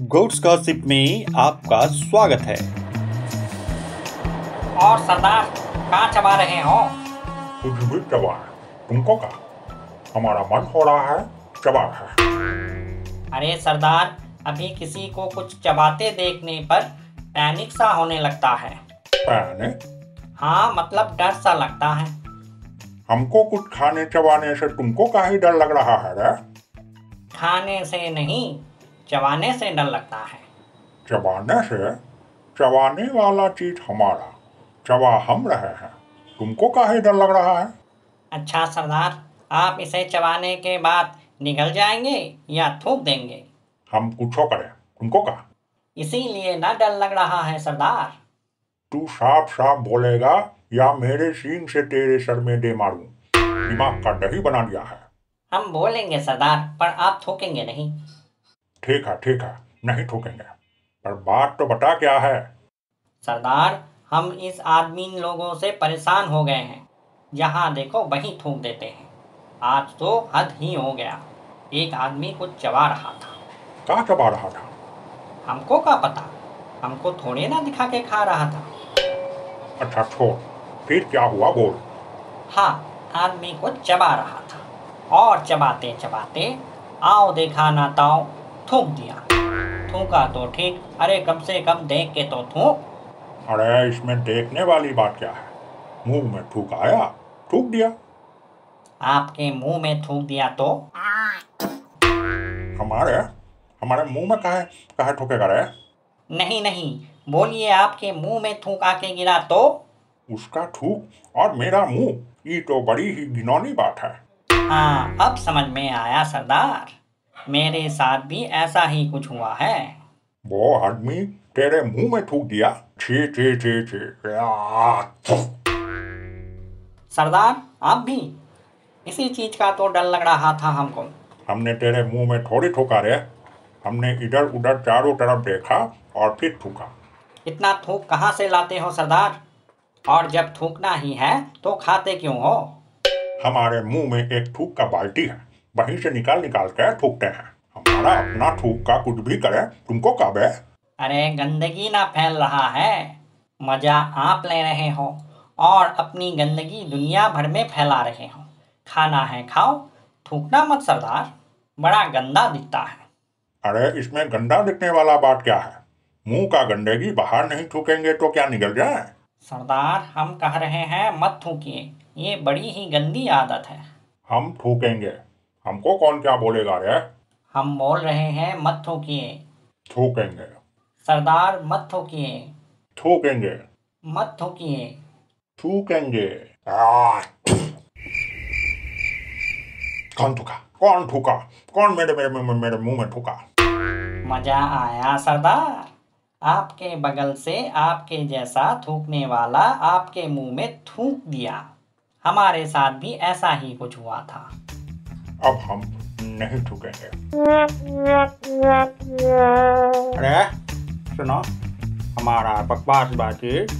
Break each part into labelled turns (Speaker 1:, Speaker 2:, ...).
Speaker 1: Goats gossip में आपका स्वागत है।
Speaker 2: और सरदार कहाँ चबा रहे हो?
Speaker 3: कुछ भी चबा है। तुमको का हमारा मन हो रहा है चबा है।
Speaker 2: अरे सरदार अभी किसी को कुछ चबाते देखने पर पैनिक सा होने लगता है।
Speaker 3: मैंने
Speaker 2: हाँ मतलब डर सा लगता है।
Speaker 3: हमको कुछ खाने चबाने से तुमको का ही डर लग रहा है रे
Speaker 2: खाने से नहीं चबाने से डर लगता है।
Speaker 3: चबाने से? चबाने वाला चीज़ हमारा। चबा हम रहे हैं। तुमको का ही डर लग रहा है?
Speaker 2: अच्छा सरदार आप इसे चबाने के बाद निकल जाएँगे या थूक देंगे?
Speaker 3: हम कुछो करें। तुमको का
Speaker 2: इसीलिए ना डर लग रहा है सरदार।
Speaker 3: तू साफ़ साफ़ बोलेगा या मेरे सींग से तेरे सर में दे मारूं? दिमाग का दही बना दिया है।
Speaker 2: हम बोलेंगे सरदार पर आप थूकेंगे नहीं।
Speaker 3: ठीक है ठीक है नहीं ठोकेंगे। पर बात तो बता क्या है?
Speaker 2: सरदार हम इस आदमी लोगों से परेशान हो गए हैं। जहाँ देखो वहीं थूक देते हैं। आज तो हद ही हो गया। एक आदमी कुछ चबा रहा था।
Speaker 3: का चबा रहा था?
Speaker 2: हमको क्या पता? हमको थोड़े ना दिखा के खा रहा था।
Speaker 3: अच्छा छोड़। फिर क्या हुआ बोल।
Speaker 2: हाँ आदमी को चबा रहा था। और चबाते चबाते आओ देखा ना ताओ थूक दिया। थूका तो ठीक अरे कम से कम देख के तो थूक।
Speaker 3: अरे इसमें देखने वाली बात क्या है? मुँह में थूक आया थूक दिया।
Speaker 2: आपके मुँह में थूक दिया तो?
Speaker 3: हमारे हमारे मुँह में काहे काहे ठोकेगा रे?
Speaker 2: नहीं नहीं बोलिए आपके मुँह में थूक आके गिरा तो?
Speaker 3: उसका थूक और मेरा मुँह ये तो बड़ी ही घिनौनी बात है।
Speaker 2: हाँ अब समझ में आया सरदार। मेरे साथ भी ऐसा ही कुछ हुआ है।
Speaker 3: वो आदमी तेरे मुँह में थूक दिया। छी छी छी छी।
Speaker 2: सरदार आप भी। इसी चीज़ का तो डर लग रहा था हमको।
Speaker 3: हमने तेरे मुँह में थोड़ी ठोका रे। हमने इधर उधर चारों तरफ़ देखा और फिर थूका।
Speaker 2: इतना थूक कहाँ से लाते हो सरदार? और जब थूकना ही है तो खाते क्यों हो?
Speaker 3: हमारे मुँह में एक थूक का बाल्टी है। वहीं से निकाल निकाल कर थूकते हैं। हमारा अपना थूक का कुछ भी करे तुमको कब है?
Speaker 2: अरे गंदगी ना फैल रहा है। मज़ा आप ले रहे हो और अपनी गंदगी दुनिया भर में फैला रहे हो। खाना है खाओ। थूकना मत सरदार। बड़ा गंदा दिखता है।
Speaker 3: अरे इसमें गंदा दिखने वाला बात क्या है? मुँह का गंदगी बाहर नहीं थूकेंगे तो क्या निकल जाए?
Speaker 2: सरदार हम कह रहे हैं मत थूकिए। ये बड़ी ही गंदी आदत है।
Speaker 3: हम थूकेंगे। हमको कौन क्या बोलेगा रे?
Speaker 2: हम बोल रहे हैं मत थूकिए।
Speaker 3: थूकेंगे।
Speaker 2: सरदार मत थूकिए।
Speaker 3: थूकेंगे।
Speaker 2: मत थूकिए।
Speaker 3: थूकेंगे। कौन थूका? कौन थूका? कौन मेरे मेरे मेरे, मेरे मुँह में थूका?
Speaker 2: मज़ा आया सरदार। आपके बगल से आपके जैसा थूकने वाला आपके मुँह में थूक दिया हमारे साथ भी ऐसा ही कुछ हुआ था।
Speaker 3: अब हम नहीं थूकेंगे अरे, सुनो, हमारा बकवास बातचीत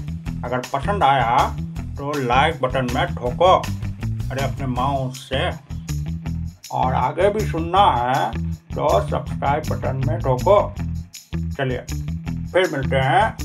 Speaker 3: अगर पसंद आया तो लाइक बटन में ठोको। अरे, अपने माउस से। और आगे भी सुनना है तो सब्सक्राइब बटन में ठोको। चलिए, फिर मिलते हैं।